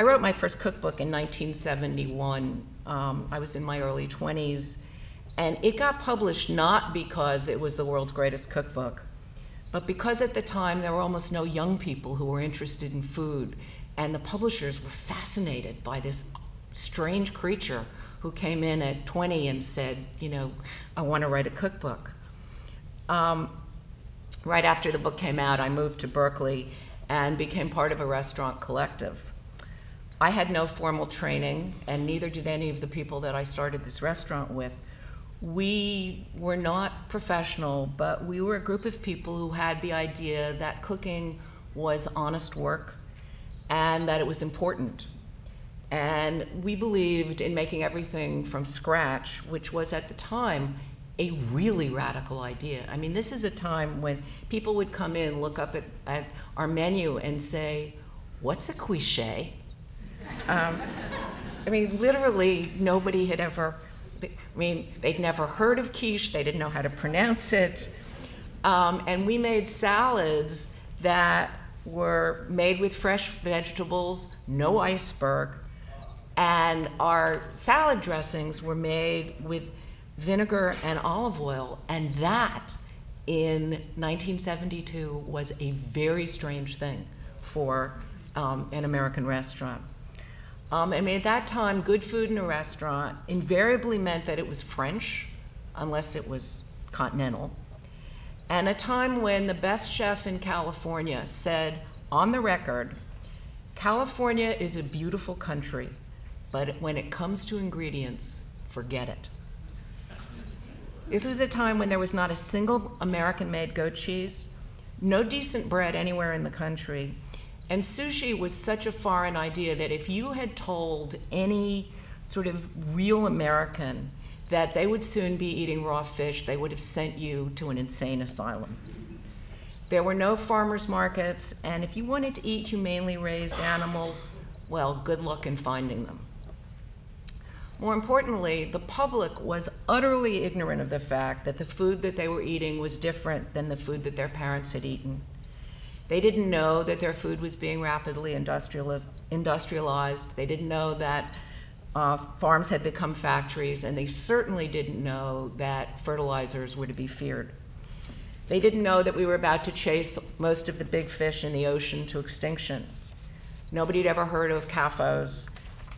I wrote my first cookbook in 1971. Um, I was in my early 20s, and it got published not because it was the world's greatest cookbook, but because at the time there were almost no young people who were interested in food, and the publishers were fascinated by this strange creature who came in at 20 and said, you know, I want to write a cookbook. Um, right after the book came out, I moved to Berkeley and became part of a restaurant collective. I had no formal training, and neither did any of the people that I started this restaurant with. We were not professional, but we were a group of people who had the idea that cooking was honest work and that it was important. And we believed in making everything from scratch, which was at the time a really radical idea. I mean, this is a time when people would come in, look up at, at our menu, and say, What's a quiche? Um, I mean, literally, nobody had ever, I mean, they'd never heard of quiche, they didn't know how to pronounce it. Um, and we made salads that were made with fresh vegetables, no iceberg, and our salad dressings were made with vinegar and olive oil, and that in 1972 was a very strange thing for um, an American restaurant. Um, I mean, at that time, good food in a restaurant invariably meant that it was French, unless it was continental. And a time when the best chef in California said on the record, California is a beautiful country, but when it comes to ingredients, forget it. This was a time when there was not a single American made goat cheese, no decent bread anywhere in the country, and sushi was such a foreign idea that if you had told any sort of real American that they would soon be eating raw fish, they would have sent you to an insane asylum. There were no farmers markets, and if you wanted to eat humanely raised animals, well, good luck in finding them. More importantly, the public was utterly ignorant of the fact that the food that they were eating was different than the food that their parents had eaten. They didn't know that their food was being rapidly industrialized. They didn't know that uh, farms had become factories, and they certainly didn't know that fertilizers were to be feared. They didn't know that we were about to chase most of the big fish in the ocean to extinction. Nobody had ever heard of CAFOs,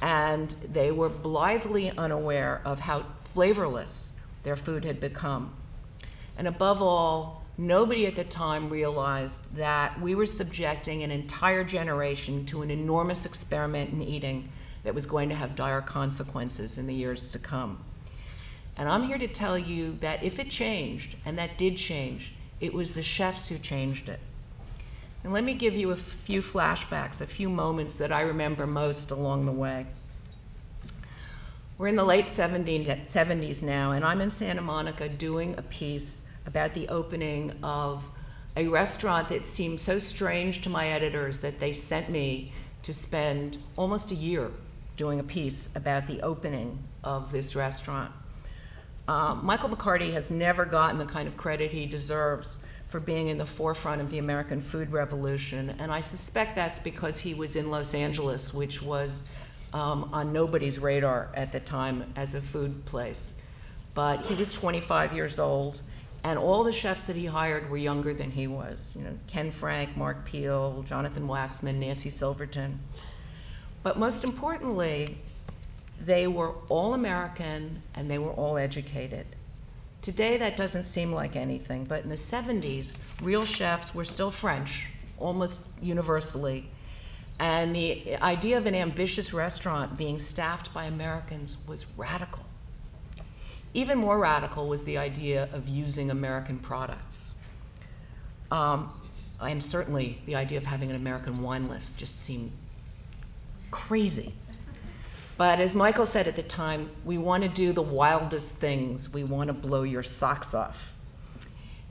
and they were blithely unaware of how flavorless their food had become. And above all, Nobody at the time realized that we were subjecting an entire generation to an enormous experiment in eating that was going to have dire consequences in the years to come. And I'm here to tell you that if it changed, and that did change, it was the chefs who changed it. And let me give you a few flashbacks, a few moments that I remember most along the way. We're in the late 70s now, and I'm in Santa Monica doing a piece about the opening of a restaurant that seemed so strange to my editors that they sent me to spend almost a year doing a piece about the opening of this restaurant. Um, Michael McCarty has never gotten the kind of credit he deserves for being in the forefront of the American food revolution, and I suspect that's because he was in Los Angeles, which was um, on nobody's radar at the time as a food place. But he was 25 years old and all the chefs that he hired were younger than he was. You know, Ken Frank, Mark Peel, Jonathan Waxman, Nancy Silverton. But most importantly, they were all American and they were all educated. Today, that doesn't seem like anything, but in the 70s, real chefs were still French, almost universally. And the idea of an ambitious restaurant being staffed by Americans was radical. Even more radical was the idea of using American products. Um, and certainly the idea of having an American wine list just seemed crazy. But as Michael said at the time, we want to do the wildest things. We want to blow your socks off.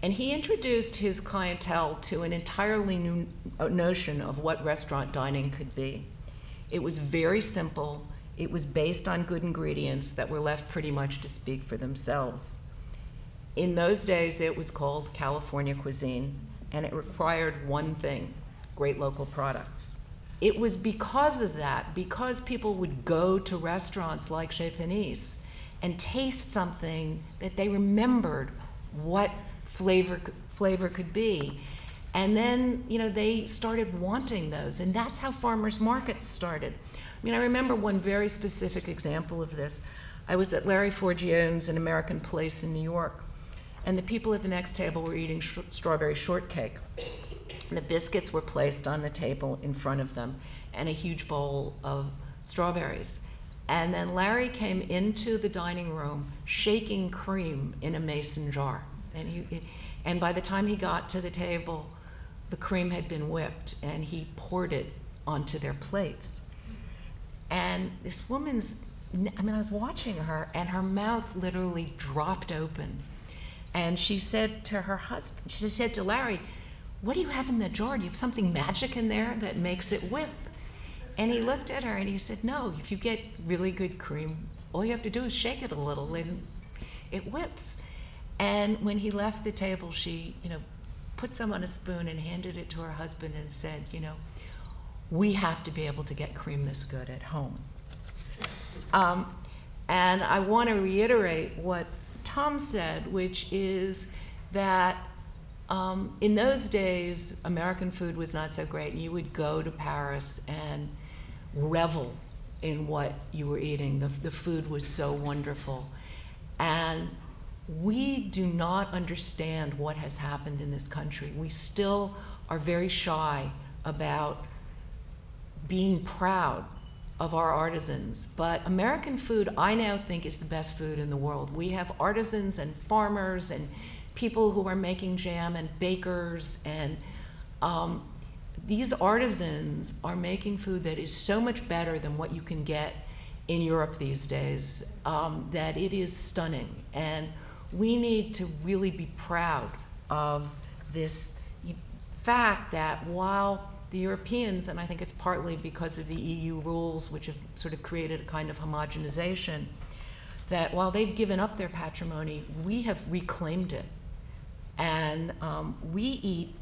And he introduced his clientele to an entirely new notion of what restaurant dining could be. It was very simple, it was based on good ingredients that were left pretty much to speak for themselves. In those days, it was called California cuisine, and it required one thing great local products. It was because of that, because people would go to restaurants like Chez Panisse and taste something that they remembered what flavor, flavor could be. And then, you know, they started wanting those, and that's how farmers markets started. I mean, I remember one very specific example of this. I was at Larry Forgione's an American Place in New York, and the people at the next table were eating sh- strawberry shortcake. The biscuits were placed on the table in front of them, and a huge bowl of strawberries. And then Larry came into the dining room shaking cream in a mason jar. And, he, and by the time he got to the table, the cream had been whipped and he poured it onto their plates. And this woman's, I mean, I was watching her and her mouth literally dropped open. And she said to her husband, she said to Larry, What do you have in the jar? Do you have something magic in there that makes it whip? And he looked at her and he said, No, if you get really good cream, all you have to do is shake it a little and it whips. And when he left the table, she, you know, put some on a spoon and handed it to her husband and said, You know, we have to be able to get cream this good at home. Um, and I want to reiterate what Tom said, which is that um, in those days, American food was not so great. and You would go to Paris and revel in what you were eating. The, the food was so wonderful. And we do not understand what has happened in this country. We still are very shy about being proud of our artisans. But American food, I now think, is the best food in the world. We have artisans and farmers and people who are making jam and bakers and um, these artisans are making food that is so much better than what you can get in Europe these days um, that it is stunning. And we need to really be proud of this fact that while the Europeans, and I think it's partly because of the EU rules, which have sort of created a kind of homogenization, that while they've given up their patrimony, we have reclaimed it. And um, we eat,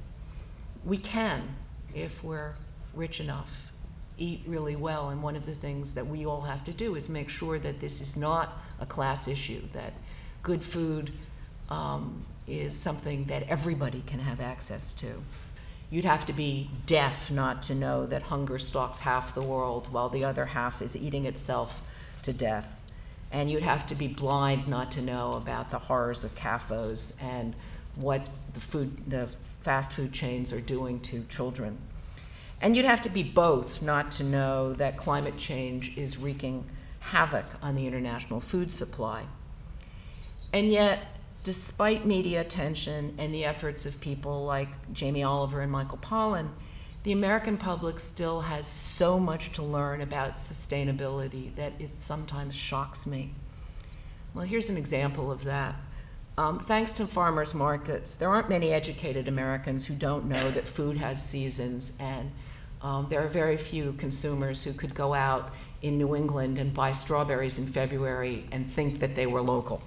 we can, if we're rich enough, eat really well. And one of the things that we all have to do is make sure that this is not a class issue, that good food um, is something that everybody can have access to. You'd have to be deaf not to know that hunger stalks half the world while the other half is eating itself to death. And you'd have to be blind not to know about the horrors of CAFOs and what the food, the fast food chains are doing to children. And you'd have to be both not to know that climate change is wreaking havoc on the international food supply. And yet, despite media attention and the efforts of people like Jamie Oliver and Michael Pollan, the American public still has so much to learn about sustainability that it sometimes shocks me. Well, here's an example of that. Um, thanks to farmers markets, there aren't many educated Americans who don't know that food has seasons, and um, there are very few consumers who could go out in New England and buy strawberries in February and think that they were local.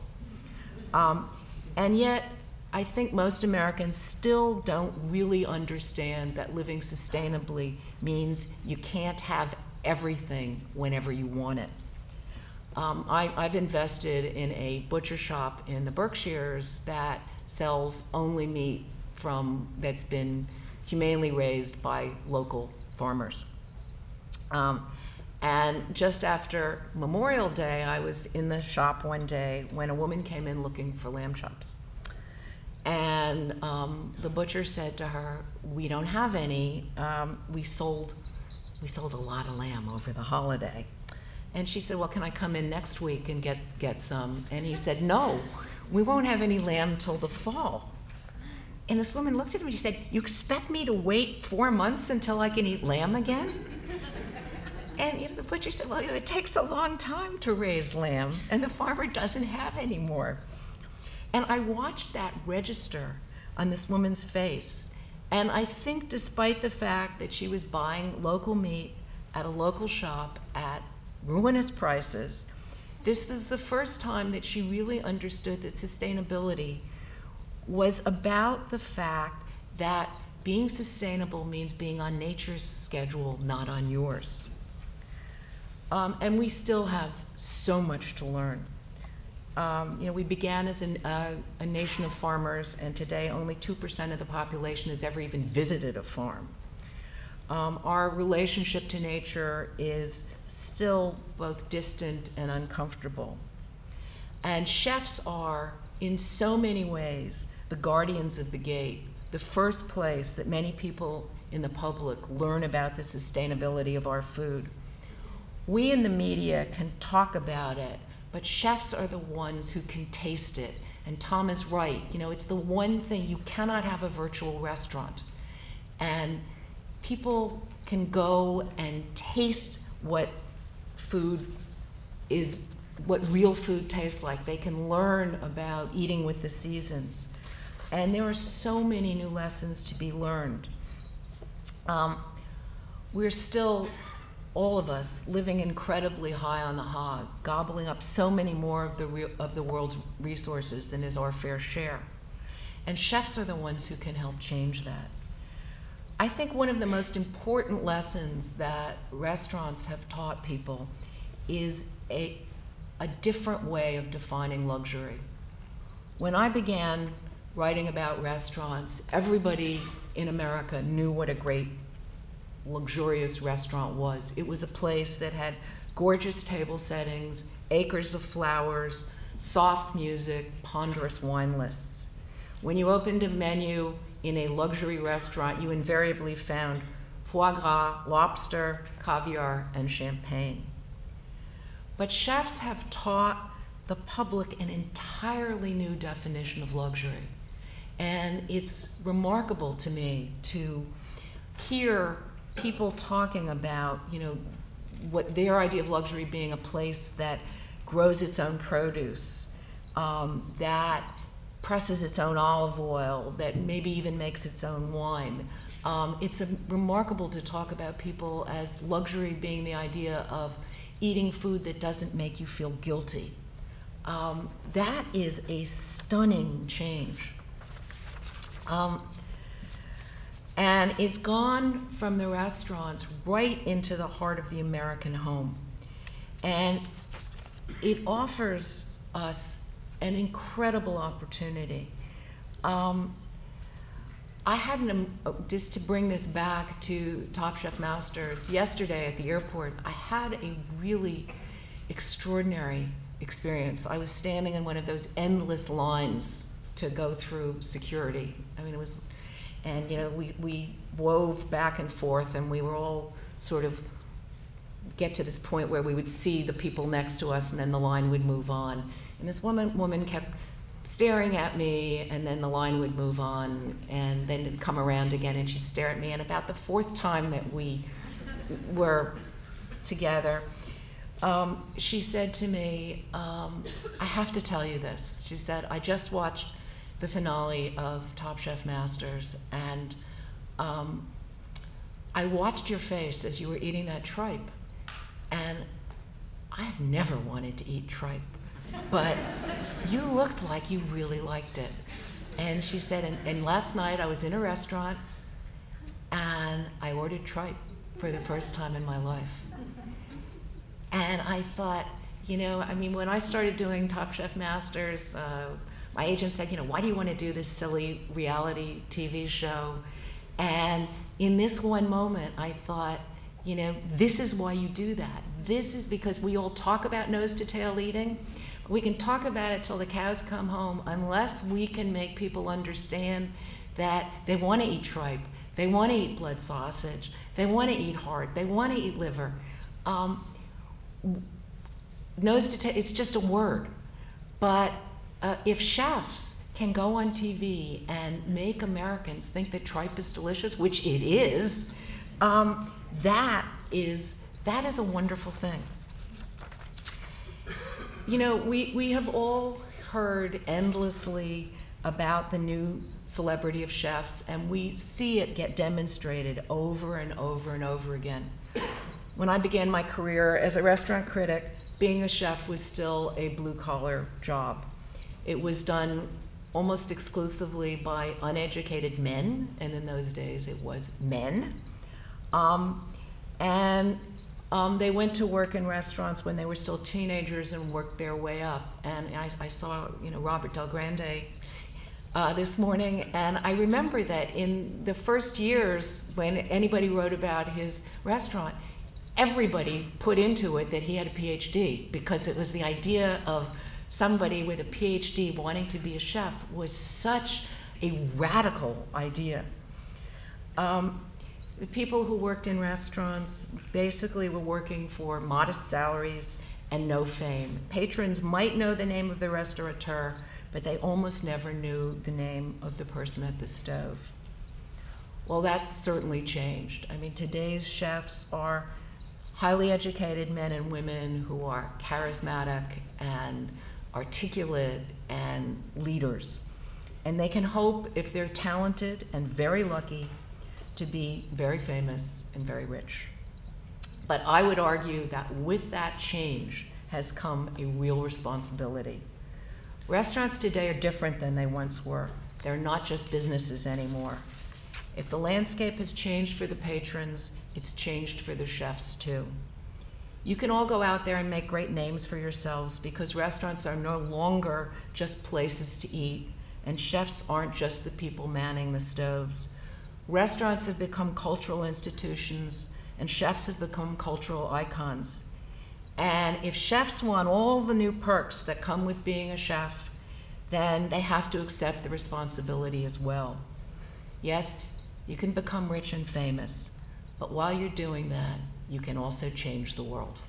Um, and yet, I think most Americans still don't really understand that living sustainably means you can't have everything whenever you want it. Um, I, have invested in a butcher shop in the Berkshires that sells only meat from that's been humanely raised by local farmers. Um, and just after Memorial Day, I was in the shop one day when a woman came in looking for lamb chops. And um, the butcher said to her, "We don't have any. Um, we sold, we sold a lot of lamb over the holiday." And she said, Well, can I come in next week and get, get some? And he said, No, we won't have any lamb till the fall. And this woman looked at him and she said, You expect me to wait four months until I can eat lamb again? And you know, the butcher said, Well, you know, it takes a long time to raise lamb, and the farmer doesn't have any more. And I watched that register on this woman's face. And I think, despite the fact that she was buying local meat at a local shop at ruinous prices. This is the first time that she really understood that sustainability was about the fact that being sustainable means being on nature's schedule, not on yours. Um, and we still have so much to learn. Um, you know, we began as an, uh, a nation of farmers, and today only 2% of the population has ever even visited a farm. Um, our relationship to nature is still both distant and uncomfortable. And chefs are, in so many ways, the guardians of the gate, the first place that many people in the public learn about the sustainability of our food. We in the media can talk about it, but chefs are the ones who can taste it. And Tom is right. You know, it's the one thing you cannot have a virtual restaurant. And people can go and taste what food is what real food tastes like. They can learn about eating with the seasons. And there are so many new lessons to be learned. Um, we're still, all of us, living incredibly high on the hog, gobbling up so many more of the, of the world's resources than is our fair share. And chefs are the ones who can help change that. I think one of the most important lessons that restaurants have taught people is a, a different way of defining luxury. When I began writing about restaurants, everybody in America knew what a great, luxurious restaurant was. It was a place that had gorgeous table settings, acres of flowers, soft music, ponderous wine lists. When you opened a menu in a luxury restaurant, you invariably found foie gras, lobster, caviar, and champagne. But chefs have taught the public an entirely new definition of luxury. And it's remarkable to me to hear people talking about, you know, what their idea of luxury being a place that grows its own produce, um, that presses its own olive oil, that maybe even makes its own wine. Um, it's a, remarkable to talk about people as luxury being the idea of eating food that doesn't make you feel guilty. Um, that is a stunning change. Um, and it's gone from the restaurants right into the heart of the American home. And it offers us an incredible opportunity. Um, I had an, um, just to bring this back to Top Chef Masters, yesterday at the airport, I had a really extraordinary experience. I was standing in one of those endless lines to go through security. I mean, it was, and you know, we, we wove back and forth and we were all sort of get to this point where we would see the people next to us and then the line would move on. And this woman, woman kept staring at me, and then the line would move on, and then it'd come around again, and she'd stare at me. And about the fourth time that we were together, um, she said to me, um, I have to tell you this. She said, I just watched the finale of Top Chef Masters, and um, I watched your face as you were eating that tripe, and I've never wanted to eat tripe but you looked like you really liked it. And she said, and, and, last night I was in a restaurant and I ordered tripe for the first time in my life. And I thought, you know, I mean, when I started doing Top Chef Masters, uh, my agent said, you know, why do you want to do this silly reality TV show? And in this one moment, I thought, you know, this is why you do that. This is because we all talk about nose to tail eating, we can talk about it till the cows come home unless we can make people understand that they want to eat tripe, they want to eat blood sausage, they want to eat heart, they want to eat liver. Um, nose to it's just a word. But uh, if chefs can go on TV and make Americans think that tripe is delicious, which it is, um, that is that is a wonderful thing. You know, we, we have all heard endlessly about the new celebrity of chefs, and we see it get demonstrated over and over and over again. When I began my career as a restaurant critic, being a chef was still a blue collar job. It was done almost exclusively by uneducated men, and in those days it was men. Um, and um, they went to work in restaurants when they were still teenagers and worked their way up. And I, I saw, you know, Robert Del Grande uh, this morning, and I remember that in the first years when anybody wrote about his restaurant, everybody put into it that he had a PhD because it was the idea of somebody with a PhD wanting to be a chef was such a radical idea. Um, the people who worked in restaurants basically were working for modest salaries and no fame. Patrons might know the name of the restaurateur, but they almost never knew the name of the person at the stove. Well, that's certainly changed. I mean, today's chefs are highly educated men and women who are charismatic and articulate and leaders. And they can hope, if they're talented and very lucky, to be very famous and very rich. But I would argue that with that change has come a real responsibility. Restaurants today are different than they once were. They're not just businesses anymore. If the landscape has changed for the patrons, it's changed for the chefs too. You can all go out there and make great names for yourselves because restaurants are no longer just places to eat, and chefs aren't just the people manning the stoves. Restaurants have become cultural institutions, and chefs have become cultural icons. And if chefs want all the new perks that come with being a chef, then they have to accept the responsibility as well. Yes, you can become rich and famous, but while you're doing that, you can also change the world.